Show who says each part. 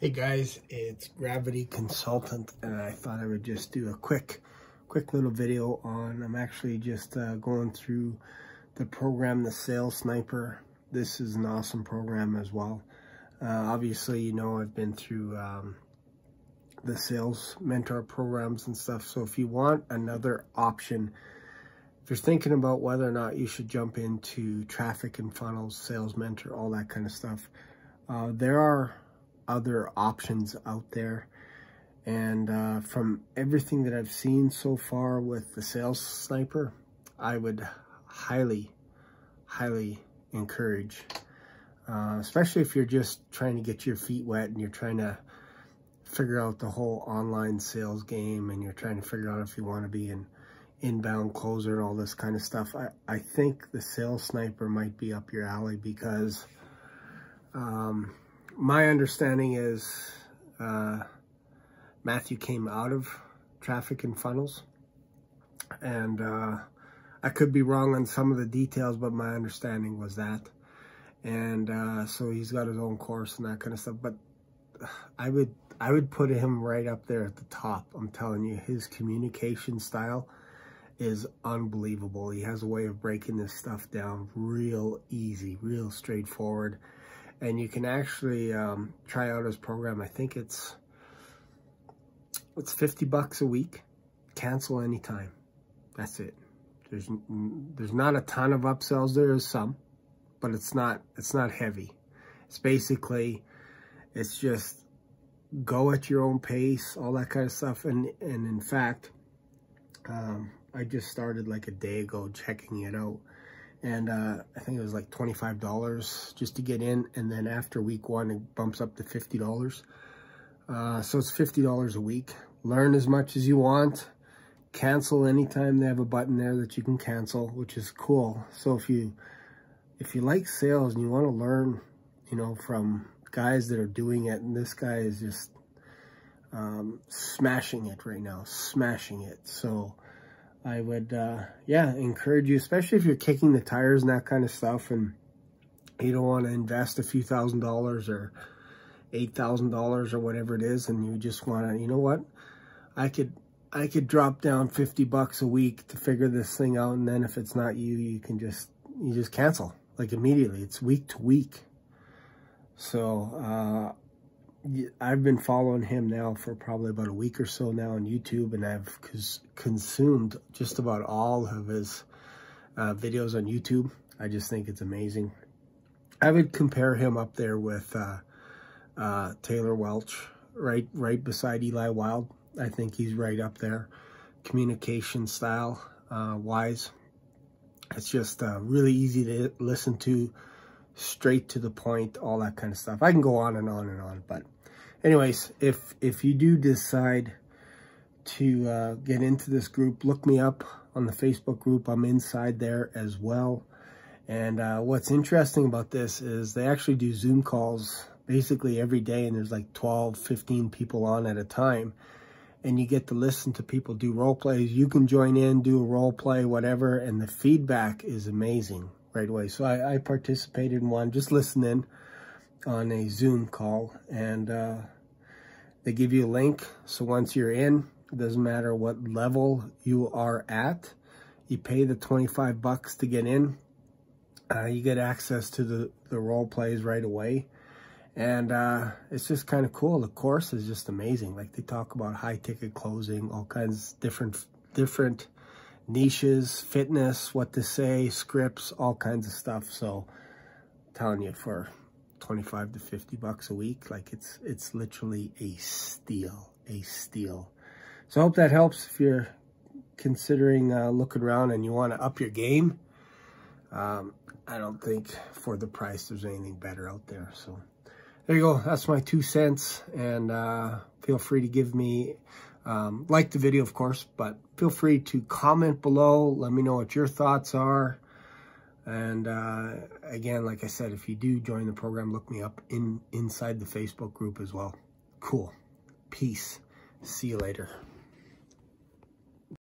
Speaker 1: Hey guys, it's Gravity Consultant and I thought I would just do a quick quick little video on, I'm actually just uh, going through the program, the Sales Sniper. This is an awesome program as well. Uh, obviously, you know, I've been through um, the sales mentor programs and stuff. So if you want another option, if you're thinking about whether or not you should jump into traffic and funnels, sales mentor, all that kind of stuff, uh, there are other options out there. And uh, from everything that I've seen so far with the sales sniper, I would highly, highly encourage, uh, especially if you're just trying to get your feet wet and you're trying to figure out the whole online sales game and you're trying to figure out if you want to be an inbound closer and all this kind of stuff. I, I think the sales sniper might be up your alley because um, my understanding is uh, Matthew came out of traffic and funnels. And uh, I could be wrong on some of the details, but my understanding was that. And uh, so he's got his own course and that kind of stuff. But I would I would put him right up there at the top. I'm telling you, his communication style is unbelievable. He has a way of breaking this stuff down real easy, real straightforward and you can actually um, try out his program. I think it's it's 50 bucks a week. Cancel anytime. That's it. There's there's not a ton of upsells. There is some, but it's not it's not heavy. It's basically it's just go at your own pace, all that kind of stuff. And and in fact, um, I just started like a day ago checking it out and uh, I think it was like $25 just to get in. And then after week one, it bumps up to $50. Uh, so it's $50 a week. Learn as much as you want. Cancel anytime they have a button there that you can cancel, which is cool. So if you if you like sales and you want to learn, you know, from guys that are doing it, and this guy is just um, smashing it right now, smashing it. So I would, uh, yeah, encourage you, especially if you're kicking the tires and that kind of stuff and you don't want to invest a few thousand dollars or $8,000 or whatever it is and you just want to, you know what, I could, I could drop down 50 bucks a week to figure this thing out and then if it's not you, you can just, you just cancel like immediately. It's week to week. So, uh, I've been following him now for probably about a week or so now on YouTube, and I've consumed just about all of his uh, videos on YouTube. I just think it's amazing. I would compare him up there with uh, uh, Taylor Welch, right, right beside Eli Wild. I think he's right up there, communication style uh, wise. It's just uh, really easy to listen to, straight to the point, all that kind of stuff. I can go on and on and on, but anyways, if if you do decide to uh, get into this group, look me up on the Facebook group. I'm inside there as well. And uh, what's interesting about this is they actually do Zoom calls basically every day and there's like 12, 15 people on at a time. And you get to listen to people do role plays. You can join in, do a role play, whatever. And the feedback is amazing right away. So I, I participated in one, just listening on a Zoom call. And uh, they give you a link. So once you're in, it doesn't matter what level you are at. You pay the 25 bucks to get in. Uh, you get access to the, the role plays right away. And uh, it's just kind of cool. The course is just amazing. Like they talk about high ticket closing, all kinds different, different niches, fitness, what to say, scripts, all kinds of stuff. So telling you for 25 to 50 bucks a week. Like it's, it's literally a steal, a steal. So I hope that helps if you're considering uh, looking around and you want to up your game. Um, I don't think for the price there's anything better out there. So there you go. That's my two cents. And uh, feel free to give me, um, like the video, of course, but feel free to comment below. Let me know what your thoughts are. And uh, again, like I said, if you do join the program, look me up in inside the Facebook group as well. Cool. Peace. See you later.